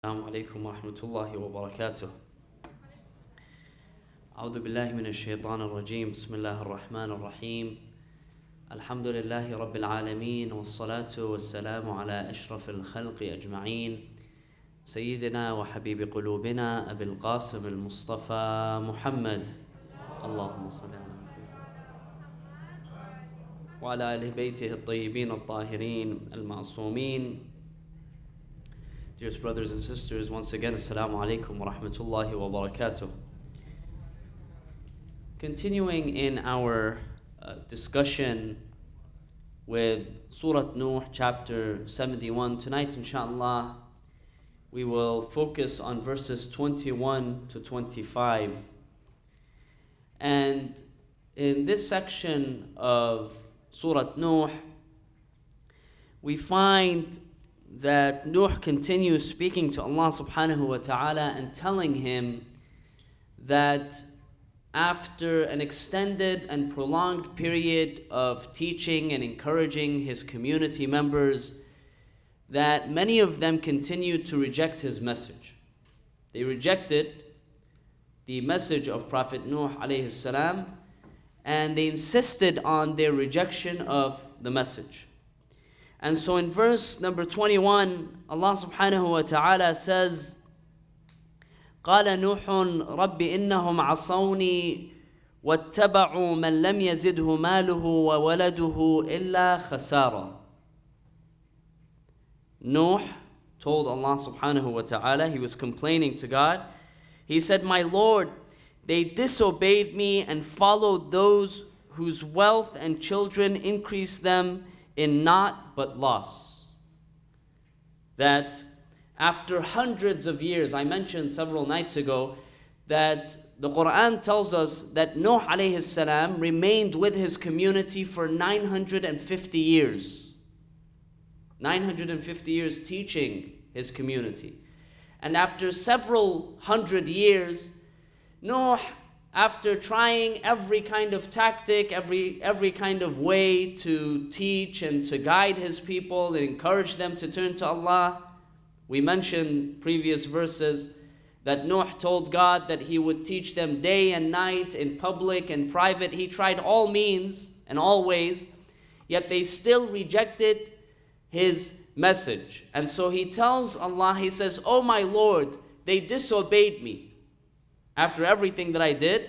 السلام عليكم ورحمة الله وبركاته. أعوذ بالله من الشيطان الرجيم، بسم الله الرحمن الرحيم. الحمد لله رب العالمين والصلاة والسلام على أشرف الخلق أجمعين. سيدنا وحبيب قلوبنا أبي القاسم المصطفى محمد. اللهم صل على. وعلى آل بيته الطيبين الطاهرين المعصومين. Dearest brothers and sisters, once again, Assalamu alaikum wa rahmatullahi wa barakatuh. Continuing in our uh, discussion with Surah Nuh, chapter 71, tonight, inshallah, we will focus on verses 21 to 25. And in this section of Surah Nuh, we find that Nuh continues speaking to Allah subhanahu wa ta'ala and telling him that after an extended and prolonged period of teaching and encouraging his community members, that many of them continued to reject his message. They rejected the message of Prophet Nuh alayhi salam and they insisted on their rejection of the message. And so in verse number 21, Allah subhanahu wa ta'ala says, قال نوح رب إنهم عصوني واتبعوا من لم يزده ماله وولده إلا خسارة. Nuh told Allah subhanahu wa ta'ala, he was complaining to God. He said, My Lord, they disobeyed me and followed those whose wealth and children increased them in naught but loss. That after hundreds of years, I mentioned several nights ago, that the Quran tells us that Nuh alayhi salam remained with his community for 950 years. 950 years teaching his community. And after several hundred years, Nuh after trying every kind of tactic, every, every kind of way to teach and to guide his people and encourage them to turn to Allah, we mentioned previous verses that Nuh told God that he would teach them day and night in public and private. He tried all means and all ways, yet they still rejected his message. And so he tells Allah, he says, Oh my Lord, they disobeyed me. After everything that I did,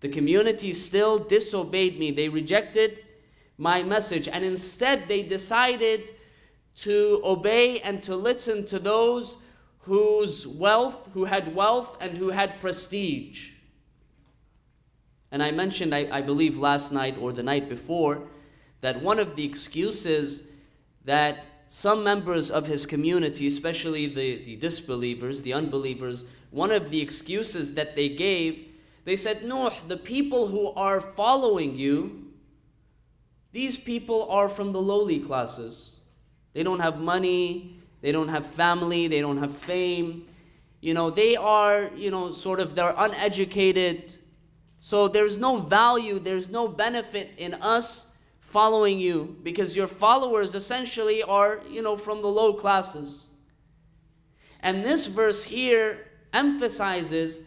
the community still disobeyed me. They rejected my message. And instead, they decided to obey and to listen to those whose wealth, who had wealth and who had prestige. And I mentioned, I, I believe last night or the night before, that one of the excuses that some members of his community, especially the, the disbelievers, the unbelievers, one of the excuses that they gave, they said, Nuh, the people who are following you, these people are from the lowly classes. They don't have money, they don't have family, they don't have fame. You know, they are, you know, sort of, they're uneducated. So there's no value, there's no benefit in us following you because your followers essentially are, you know, from the low classes. And this verse here emphasizes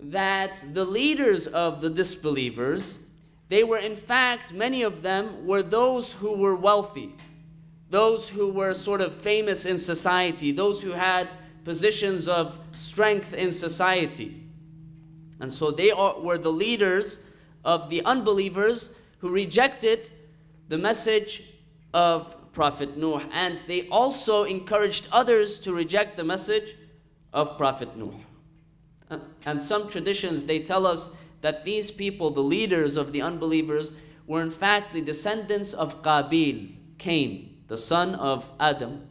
that the leaders of the disbelievers, they were in fact, many of them were those who were wealthy, those who were sort of famous in society, those who had positions of strength in society. And so they are, were the leaders of the unbelievers who rejected the message of Prophet Nuh. And they also encouraged others to reject the message of Prophet Nuh. And some traditions, they tell us that these people, the leaders of the unbelievers, were in fact the descendants of Qabil, Cain, the son of Adam.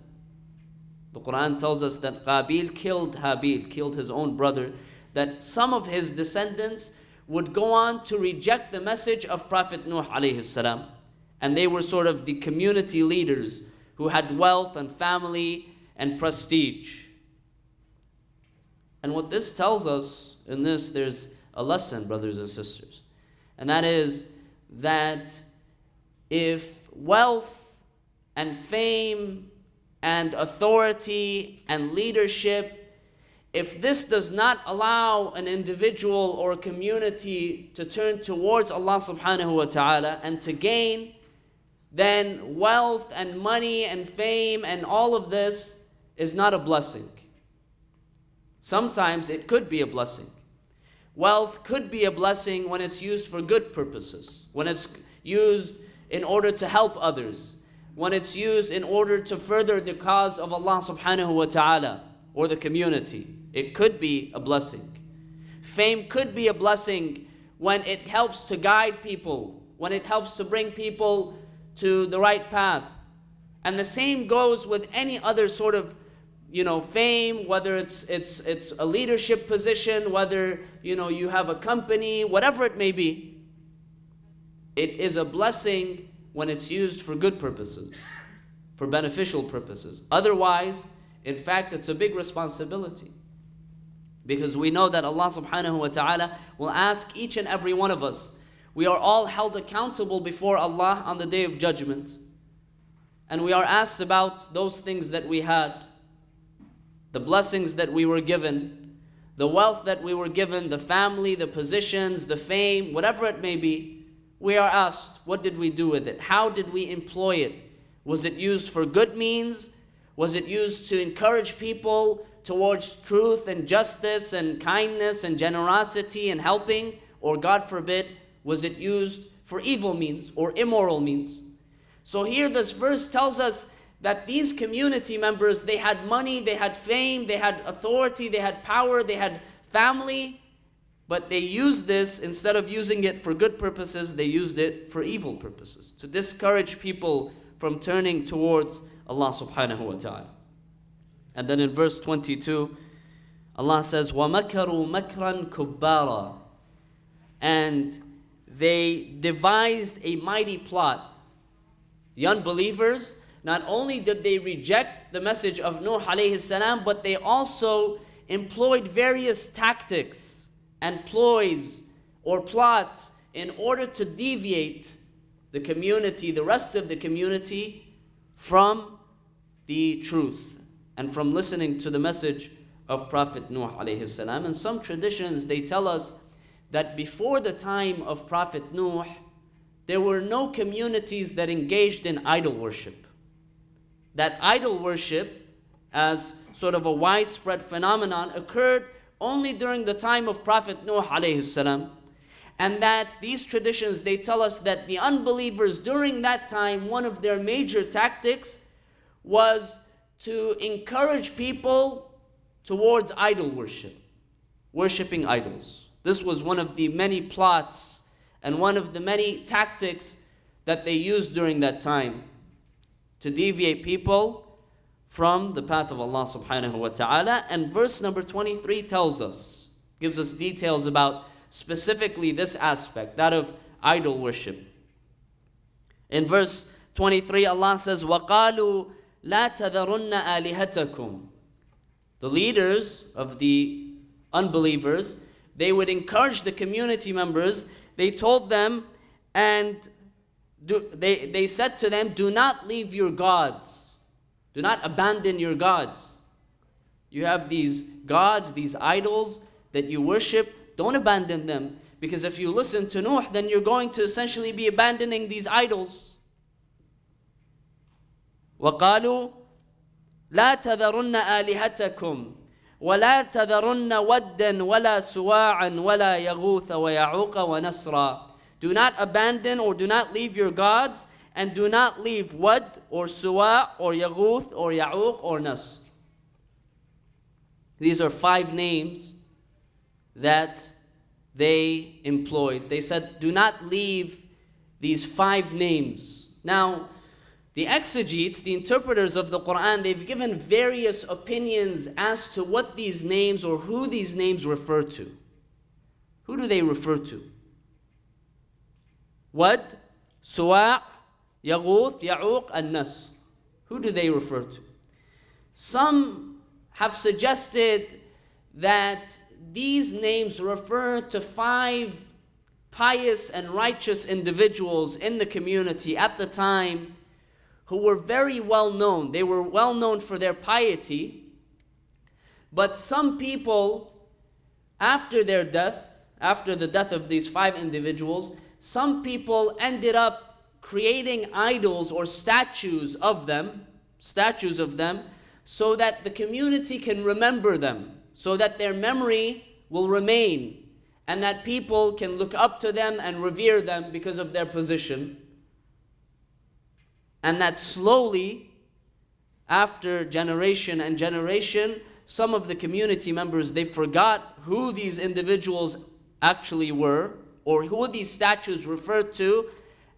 The Quran tells us that Qabil killed Habil, killed his own brother, that some of his descendants would go on to reject the message of Prophet Nuh alayhi salam. And they were sort of the community leaders who had wealth and family and prestige. And what this tells us in this, there's a lesson, brothers and sisters. And that is that if wealth and fame and authority and leadership, if this does not allow an individual or a community to turn towards Allah subhanahu wa ta'ala and to gain, then wealth and money and fame and all of this is not a blessing. Sometimes it could be a blessing. Wealth could be a blessing when it's used for good purposes, when it's used in order to help others, when it's used in order to further the cause of Allah subhanahu wa ta'ala or the community. It could be a blessing. Fame could be a blessing when it helps to guide people, when it helps to bring people to the right path. And the same goes with any other sort of you know fame whether it's it's it's a leadership position whether you know you have a company whatever it may be it is a blessing when it's used for good purposes for beneficial purposes. Otherwise in fact it's a big responsibility. Because we know that Allah subhanahu wa ta'ala will ask each and every one of us. We are all held accountable before Allah on the day of judgment. And we are asked about those things that we had the blessings that we were given, the wealth that we were given, the family, the positions, the fame, whatever it may be, we are asked, what did we do with it? How did we employ it? Was it used for good means? Was it used to encourage people towards truth and justice and kindness and generosity and helping? Or, God forbid, was it used for evil means or immoral means? So, here this verse tells us that these community members they had money they had fame they had authority they had power they had family but they used this instead of using it for good purposes they used it for evil purposes to discourage people from turning towards Allah subhanahu wa ta'ala and then in verse 22 Allah says وَمَكَرُوا مَكْرًا كُبَّارًا and they devised a mighty plot the unbelievers not only did they reject the message of Nuh alayhi salam, but they also employed various tactics and ploys or plots in order to deviate the community, the rest of the community, from the truth and from listening to the message of Prophet Nuh alayhi salam. And some traditions they tell us that before the time of Prophet Nuh, there were no communities that engaged in idol worship that idol worship, as sort of a widespread phenomenon, occurred only during the time of Prophet Nuh alayhi salam. And that these traditions, they tell us that the unbelievers during that time, one of their major tactics was to encourage people towards idol worship, worshiping idols. This was one of the many plots and one of the many tactics that they used during that time to deviate people from the path of Allah subhanahu wa ta'ala. And verse number 23 tells us, gives us details about specifically this aspect, that of idol worship. In verse 23, Allah says, وَقَالُوا لَا تَذَرُنَّ آلِهَتَكُمْ The leaders of the unbelievers, they would encourage the community members. They told them, and do, they, they said to them, Do not leave your gods. Do not abandon your gods. You have these gods, these idols that you worship. Don't abandon them. Because if you listen to Nuh, then you're going to essentially be abandoning these idols. وقالوا لا تذرن آلهتكم ولا تذرن ودا ولا سواعا ولا يغوث ويعوق ونسرا do not abandon or do not leave your gods, and do not leave Wad or Suwa or Yaghuth or Ya'uq or Nasr. These are five names that they employed. They said, do not leave these five names. Now, the exegetes, the interpreters of the Quran, they've given various opinions as to what these names or who these names refer to. Who do they refer to? Wad, Suwa', Yaghuth, Ya'uq, and Nasr. Who do they refer to? Some have suggested that these names refer to five pious and righteous individuals in the community at the time who were very well known. They were well known for their piety. But some people, after their death, after the death of these five individuals, some people ended up creating idols or statues of them, statues of them, so that the community can remember them, so that their memory will remain, and that people can look up to them and revere them because of their position. And that slowly, after generation and generation, some of the community members they forgot who these individuals actually were or who these statues referred to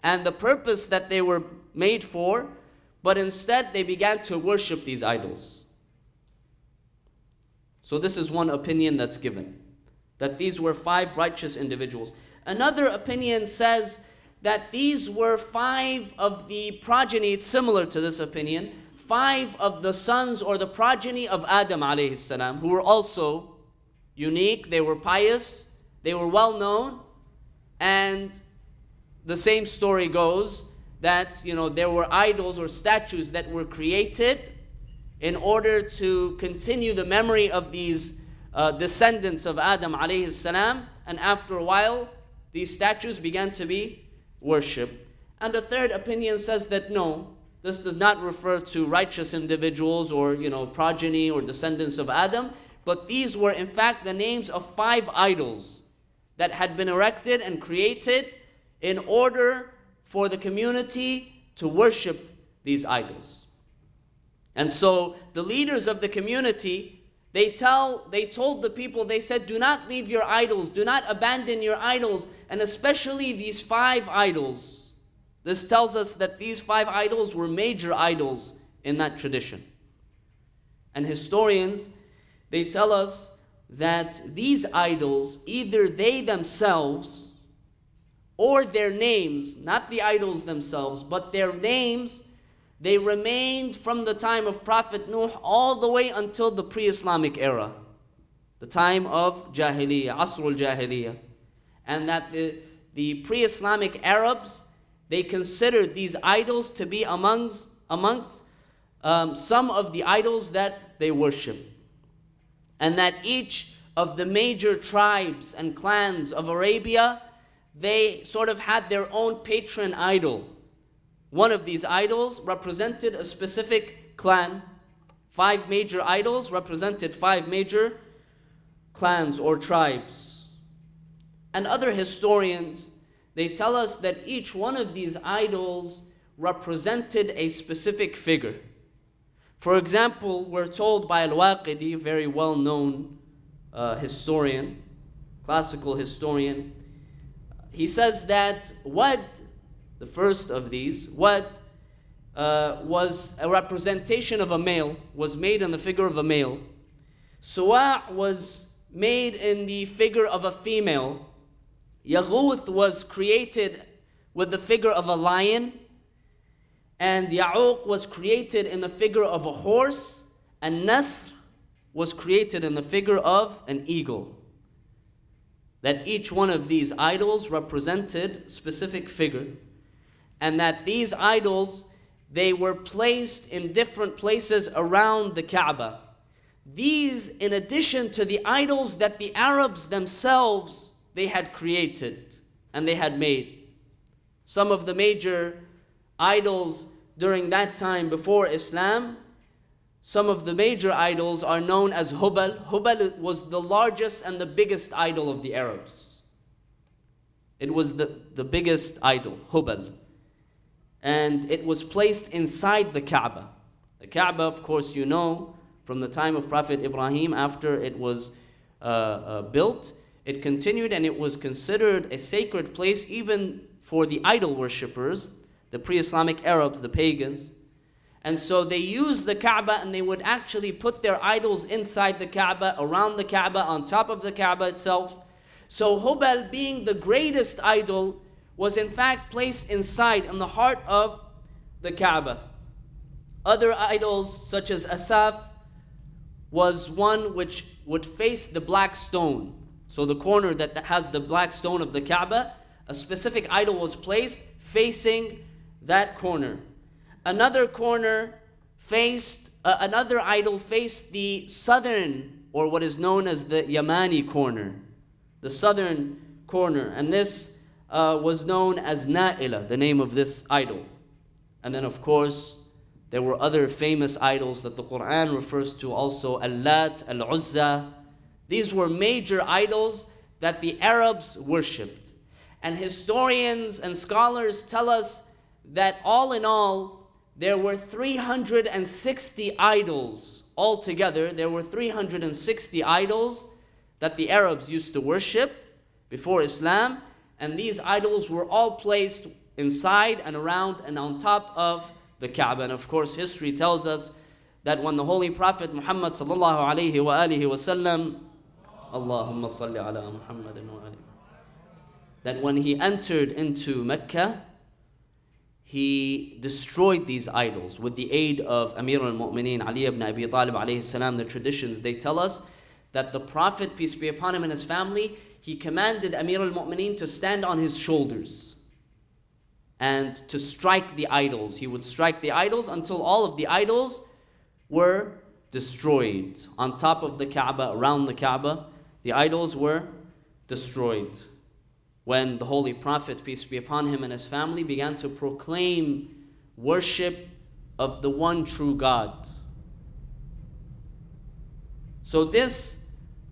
and the purpose that they were made for, but instead they began to worship these idols. So, this is one opinion that's given that these were five righteous individuals. Another opinion says that these were five of the progeny, it's similar to this opinion, five of the sons or the progeny of Adam alayhi who were also unique, they were pious, they were well known, and the same story goes that you know there were idols or statues that were created in order to continue the memory of these uh, descendants of Adam alayhi salam, and after a while, these statues began to be worshipped. And the third opinion says that no, this does not refer to righteous individuals or you know progeny or descendants of Adam, but these were in fact the names of five idols that had been erected and created in order for the community to worship these idols. And so the leaders of the community, they tell they told the people they said do not leave your idols, do not abandon your idols, and especially these five idols. This tells us that these five idols were major idols in that tradition. And historians they tell us that these idols, either they themselves or their names, not the idols themselves, but their names, they remained from the time of Prophet Nuh all the way until the pre Islamic era, the time of Jahiliyyah, Asrul Jahiliyyah. And that the, the pre Islamic Arabs, they considered these idols to be amongst, amongst um, some of the idols that they worship and that each of the major tribes and clans of Arabia, they sort of had their own patron idol. One of these idols represented a specific clan. Five major idols represented five major clans or tribes. And other historians, they tell us that each one of these idols represented a specific figure. For example, we're told by Al-Waqidi, very well-known uh, historian, classical historian, he says that Wad, the first of these, Wad uh, was a representation of a male, was made in the figure of a male. Suwa' was made in the figure of a female. Yaghuth was created with the figure of a lion and Ya'uq was created in the figure of a horse, and Nasr was created in the figure of an eagle. That each one of these idols represented specific figure, and that these idols they were placed in different places around the Kaaba. These, in addition to the idols that the Arabs themselves they had created and they had made. Some of the major idols during that time before Islam, some of the major idols are known as Hubal. Hubal was the largest and the biggest idol of the Arabs. It was the, the biggest idol, Hubal. And it was placed inside the Kaaba. The Kaaba, of course, you know, from the time of Prophet Ibrahim, after it was uh, uh, built, it continued and it was considered a sacred place even for the idol worshippers the pre Islamic Arabs, the pagans. And so they used the Kaaba and they would actually put their idols inside the Kaaba, around the Kaaba, on top of the Kaaba itself. So Hubal, being the greatest idol, was in fact placed inside, in the heart of the Kaaba. Other idols, such as Asaf, was one which would face the black stone. So the corner that has the black stone of the Kaaba, a specific idol was placed facing that corner. another corner faced, uh, another idol faced the southern, or what is known as the Yamani corner, the southern corner. And this uh, was known as Na'ila, the name of this idol. And then, of course, there were other famous idols that the Quran refers to also Al-Lat, Al-Uzza. These were major idols that the Arabs worshipped. And historians and scholars tell us that all in all, there were 360 idols altogether. There were 360 idols that the Arabs used to worship before Islam. And these idols were all placed inside and around and on top of the Kaaba. And of course, history tells us that when the Holy Prophet Muhammad sallallahu alayhi wa alihi wasallam, Allahumma salli ala wa that when he entered into Mecca, he destroyed these idols with the aid of Amir al-Mu'mineen Ali ibn Abi Talib alayhi salam. The traditions, they tell us that the Prophet, peace be upon him and his family, he commanded Amir al-Mu'mineen to stand on his shoulders and to strike the idols. He would strike the idols until all of the idols were destroyed. On top of the Kaaba, around the Kaaba, the idols were destroyed. When the Holy Prophet, peace be upon him and his family, began to proclaim worship of the one true God. So this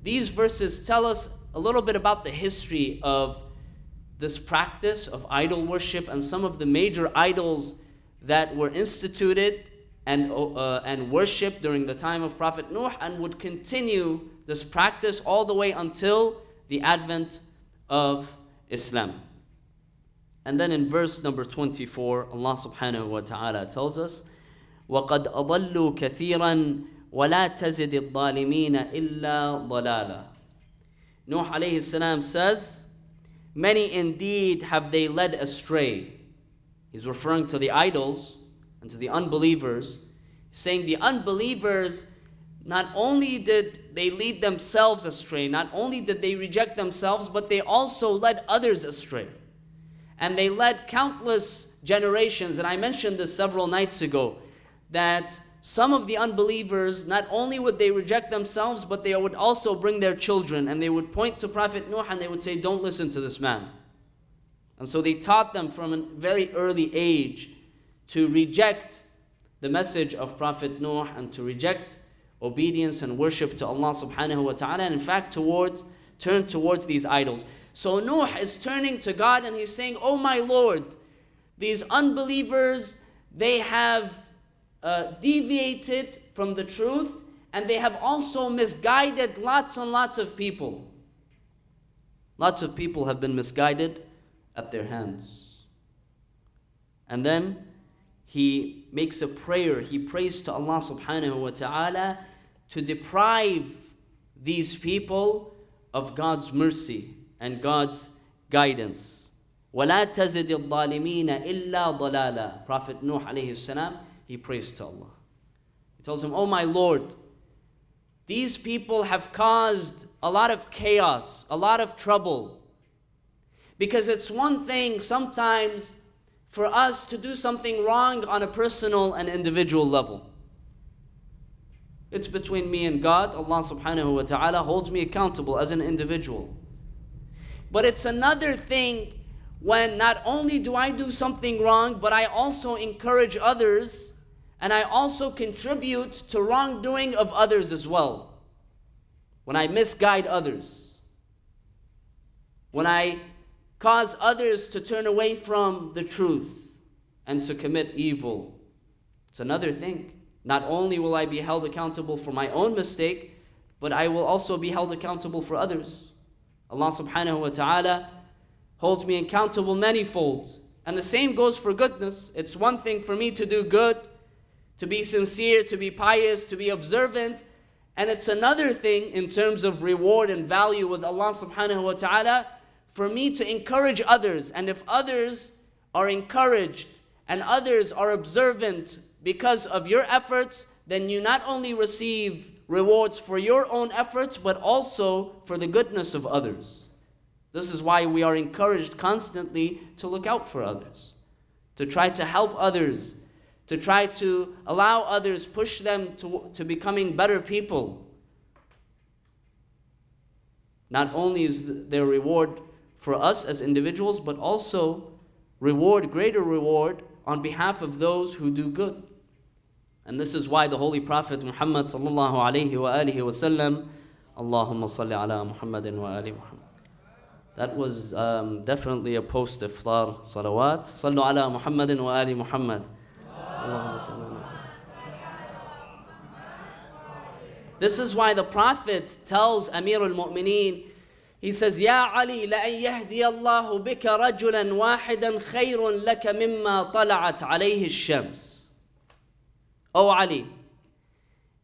these verses tell us a little bit about the history of this practice of idol worship and some of the major idols that were instituted and, uh, and worshipped during the time of Prophet Nuh and would continue this practice all the way until the advent of Islam. And then in verse number 24, Allah subhanahu wa ta'ala tells us, وَقَدْ أَضَلُّوا كَثِيرًا وَلَا تَزِدِ الظَّالِمِينَ إِلَّا ضَلَالًا Nuh alayhi salam says, Many indeed have they led astray. He's referring to the idols and to the unbelievers, saying the unbelievers not only did they lead themselves astray, not only did they reject themselves, but they also led others astray. And they led countless generations. And I mentioned this several nights ago that some of the unbelievers, not only would they reject themselves, but they would also bring their children and they would point to Prophet Nuh and they would say, Don't listen to this man. And so they taught them from a very early age to reject the message of Prophet Nuh and to reject obedience and worship to Allah subhanahu wa ta'ala, and in fact, towards, turn towards these idols. So Nuh is turning to God and he's saying, Oh my Lord, these unbelievers, they have uh, deviated from the truth and they have also misguided lots and lots of people. Lots of people have been misguided at their hands. And then he makes a prayer. He prays to Allah subhanahu wa ta'ala to deprive these people of God's mercy and God's guidance. وَلَا تَزِدِ الظَّالِمِينَ إِلَّا ضَلَالًا Prophet Nuh alayhi salam he prays to Allah. He tells him, Oh my Lord, these people have caused a lot of chaos, a lot of trouble. Because it's one thing sometimes for us to do something wrong on a personal and individual level. It's between me and God. Allah subhanahu wa ta'ala holds me accountable as an individual. But it's another thing when not only do I do something wrong, but I also encourage others and I also contribute to wrongdoing of others as well. When I misguide others, when I cause others to turn away from the truth and to commit evil, it's another thing. Not only will I be held accountable for my own mistake, but I will also be held accountable for others. Allah subhanahu wa ta'ala holds me accountable manyfold. And the same goes for goodness. It's one thing for me to do good to be sincere, to be pious, to be observant. And it's another thing in terms of reward and value with Allah subhanahu wa ta'ala for me to encourage others. And if others are encouraged and others are observant because of your efforts, then you not only receive rewards for your own efforts, but also for the goodness of others. This is why we are encouraged constantly to look out for others, to try to help others to try to allow others, push them to, to becoming better people. Not only is their reward for us as individuals, but also reward, greater reward on behalf of those who do good. And this is why the Holy Prophet Muhammad sallallahu alayhi wa alihi wa sallam, Allahumma salli ala Muhammadin wa ali Muhammad. That was um, definitely a post iftar salawat. Sallu ala Muhammadin wa ali Muhammad. This is why the Prophet tells Amir al-Mu'mineen, he says, يا علي لأن يهدي الله بك رجلا واحدا خير لك مما طلعت عليه الشمس. O Ali,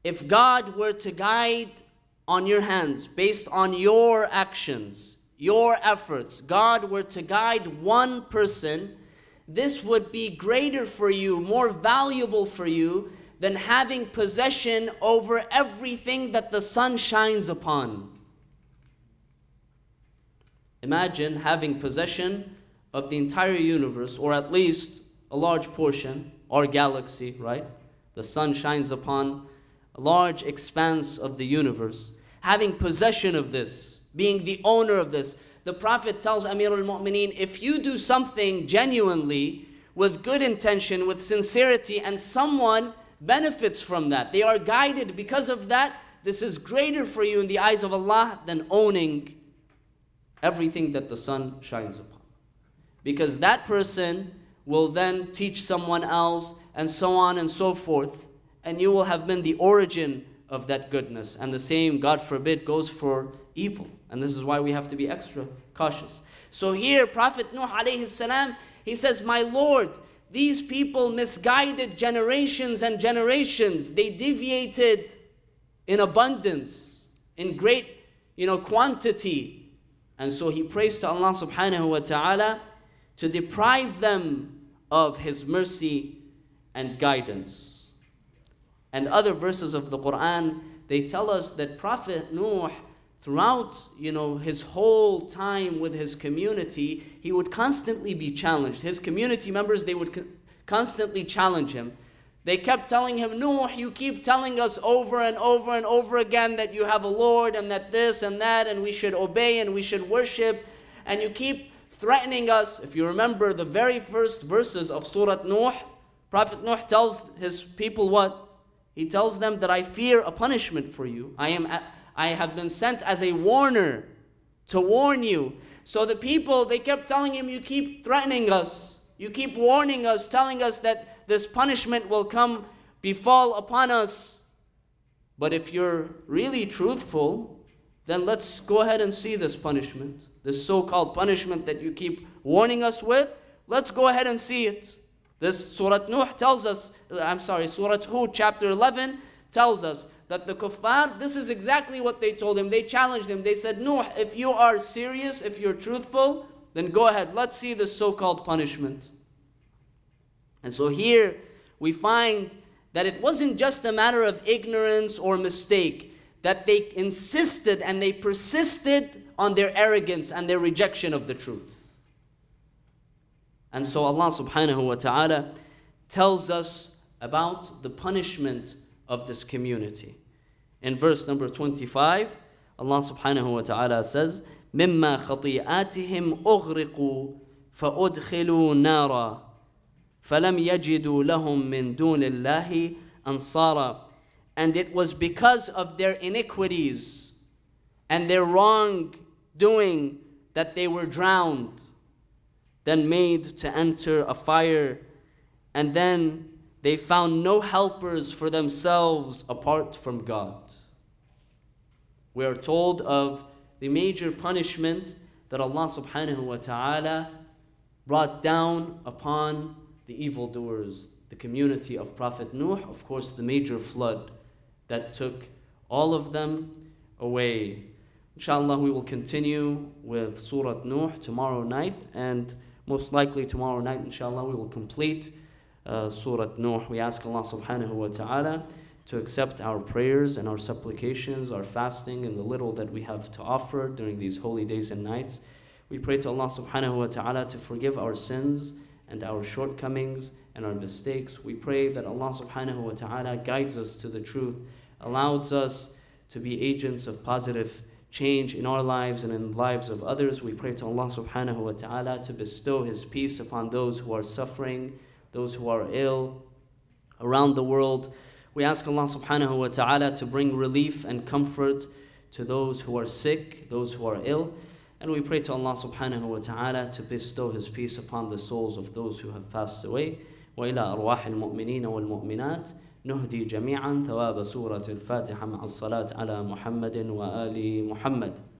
if God were to guide on your hands based on your actions, your efforts, God were to guide one person, this would be greater for you, more valuable for you than having possession over everything that the sun shines upon. Imagine having possession of the entire universe, or at least a large portion, our galaxy, right? The sun shines upon a large expanse of the universe. Having possession of this, being the owner of this. The Prophet tells Amir al Mu'mineen if you do something genuinely, with good intention, with sincerity, and someone benefits from that, they are guided because of that, this is greater for you in the eyes of Allah than owning everything that the sun shines upon. Because that person will then teach someone else, and so on and so forth, and you will have been the origin of that goodness. And the same, God forbid, goes for evil. And this is why we have to be extra cautious. So here, Prophet Nuh alayhi salam, he says, My Lord, these people misguided generations and generations. They deviated in abundance, in great you know, quantity, and so he prays to Allah subhanahu wa ta'ala to deprive them of His mercy and guidance. And other verses of the Quran, they tell us that Prophet Nuh, throughout you know, his whole time with his community, he would constantly be challenged. His community members, they would constantly challenge him. They kept telling him, Nuh, you keep telling us over and over and over again that you have a Lord and that this and that and we should obey and we should worship. And you keep threatening us. If you remember the very first verses of Surah Nuh, Prophet Nuh tells his people what? He tells them that I fear a punishment for you. I, am, I have been sent as a warner to warn you. So the people, they kept telling him, You keep threatening us. You keep warning us, telling us that this punishment will come befall upon us. But if you're really truthful, then let's go ahead and see this punishment, this so called punishment that you keep warning us with. Let's go ahead and see it. This Surah Nuh tells us, uh, I'm sorry, Surah Hud, chapter 11, tells us that the kuffar, this is exactly what they told him. They challenged him. They said, Nuh, if you are serious, if you're truthful, then go ahead. Let's see this so called punishment. And so here we find that it wasn't just a matter of ignorance or mistake, that they insisted and they persisted on their arrogance and their rejection of the truth. And so Allah subhanahu wa ta'ala tells us about the punishment of this community. In verse number 25, Allah subhanahu wa ta'ala says, مما خطيئاتهم أغرقوا فأدخلوا نارا فَلَمْ يَجِدُوا لَهُم مِّن دُونِ اللَّهِ أَنصَارًا And it was because of their iniquities and their wrongdoing that they were drowned, then made to enter a fire, and then they found no helpers for themselves apart from God. We are told of the major punishment that Allah subhanahu wa ta'ala brought down upon the evildoers, the community of Prophet Nuh, of course, the major flood that took all of them away. Inshallah, we will continue with Surah Nuh tomorrow night, and most likely tomorrow night, inshallah, we will complete uh, Surah Nuh. We ask Allah subhanahu wa ta'ala to accept our prayers and our supplications, our fasting, and the little that we have to offer during these holy days and nights. We pray to Allah subhanahu wa ta'ala to forgive our sins and our shortcomings and our mistakes. We pray that Allah subhanahu wa ta'ala guides us to the truth, allows us to be agents of positive change in our lives and in the lives of others. We pray to Allah subhanahu wa ta'ala to bestow His peace upon those who are suffering, those who are ill around the world. We ask Allah subhanahu wa ta'ala to bring relief and comfort to those who are sick, those who are ill. And we pray to Allah subhanahu wa ta'ala to bestow His peace upon the souls of those who have passed away. وإلى أرواح المؤمنين والمؤمنات نهدي جميعا ثواب سورة الفاتحة مع الصلاة على محمد وآل محمد